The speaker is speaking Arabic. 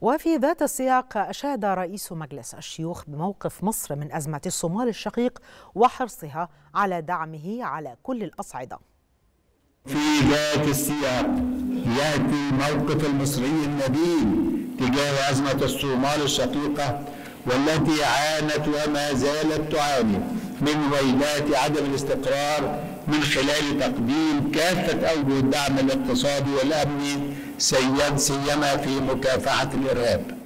وفي ذات السياق أشاد رئيس مجلس الشيوخ بموقف مصر من أزمة الصومال الشقيق وحرصها على دعمه على كل الأصعدة. في ذات السياق يأتي موقف المصري النبيل تجاه أزمة الصومال الشقيقة والتي عانت وما زالت تعاني. من ويلات عدم الاستقرار من خلال تقديم كافة أوجه الدعم الاقتصادي والأمني سيما في مكافحة الإرهاب.